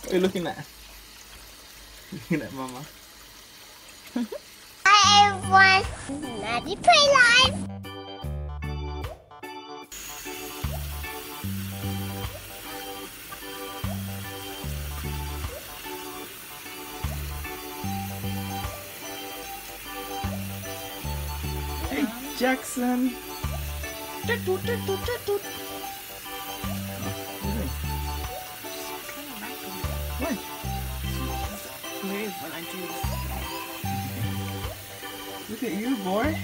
What are you looking at? Looking at mama. Hi everyone, Maddie Play Life. Hey Jaxon. When I do this. Look at you, boy.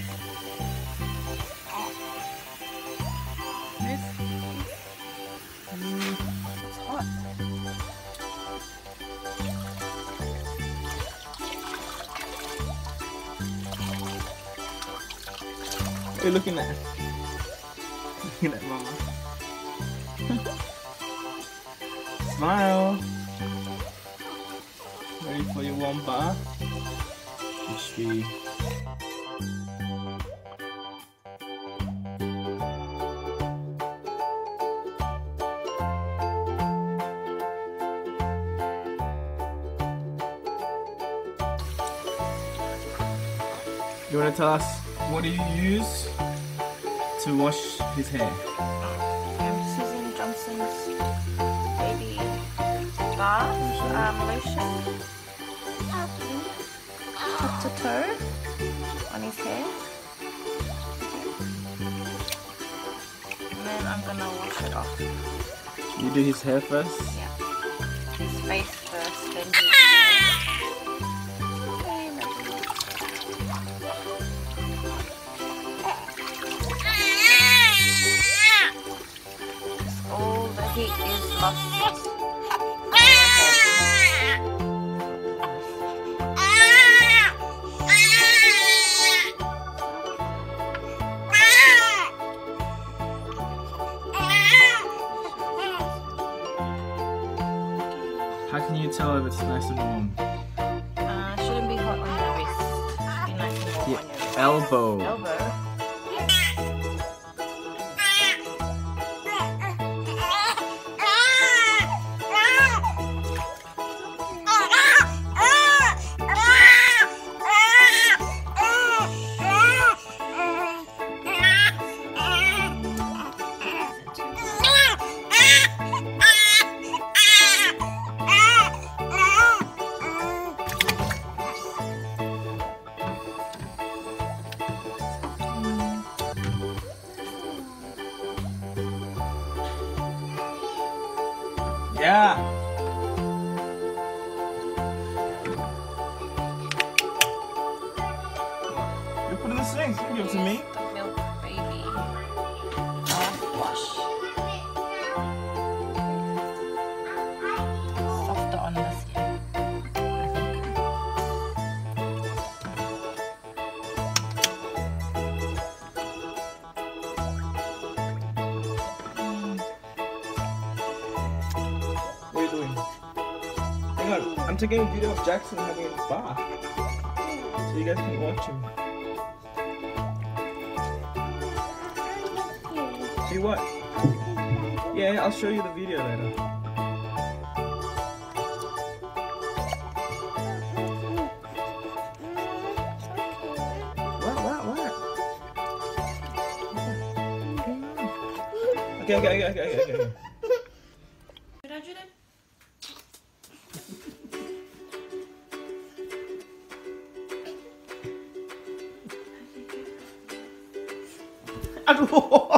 Move. It's hot. What are you looking at? Looking at mama. Smile. For your warm bath? Which we You want to tell us what do you use to wash his hair? Um, Susan Johnson's baby bath um, lotion. Toe on his hair. And then I'm gonna wash it off. You do his hair first. Yeah. His face first, then his hair. All the heat is lost. How can you tell if it's nice and warm? Uh, shouldn't be hot on your wrist. Be nice and warm Yeah, on your wrist. elbow. Elbow. You put in the sink. You give it to me. I'm taking a video of Jaxon having a bath. So you guys can watch him. See what? Yeah, I'll show you the video later. What, what, what? Okay, okay, okay, okay, okay, okay. Aduh.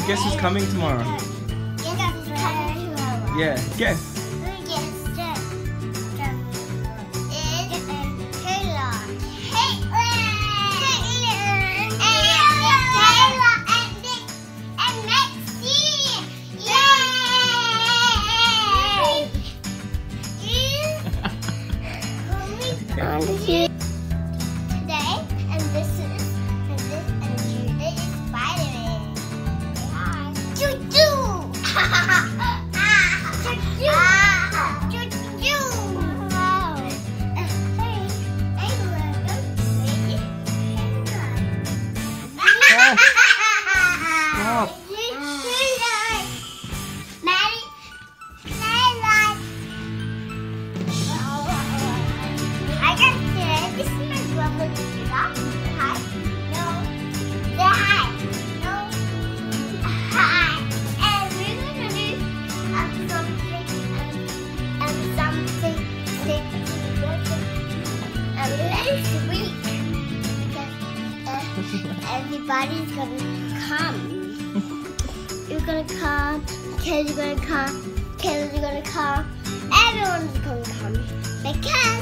Guess who's coming tomorrow? Yeah, guess. Come. Kelly's gonna come. Kelly's gonna come. Everyone's gonna come because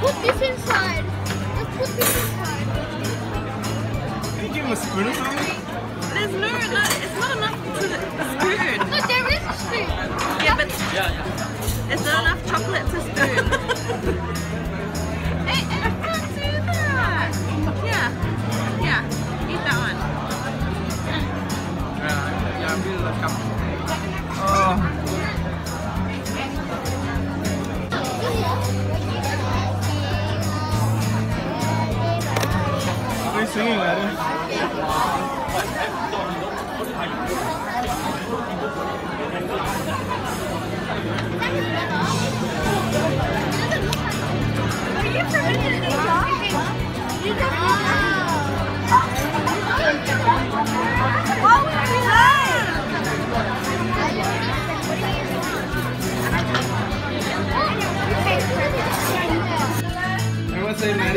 Put this inside. Let's put this inside. Can you give him a spoon or something? There's no, no, it's not enough to the spoon. Look, there is a spoon. Yeah, but it's not enough chocolate to spoon.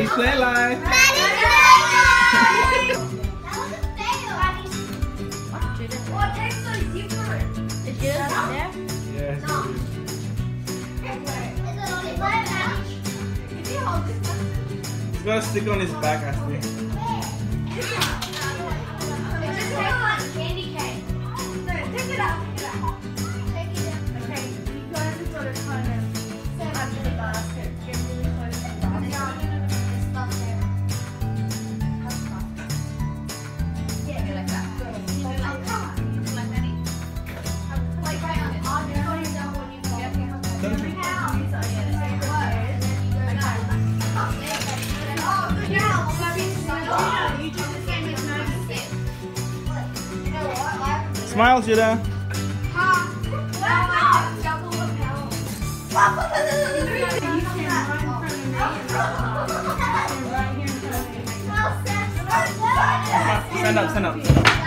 Everyone say Maddie's Play Life. Yes. He's got a stick on his back, I think. Smile, Judah. Stand up, stand up.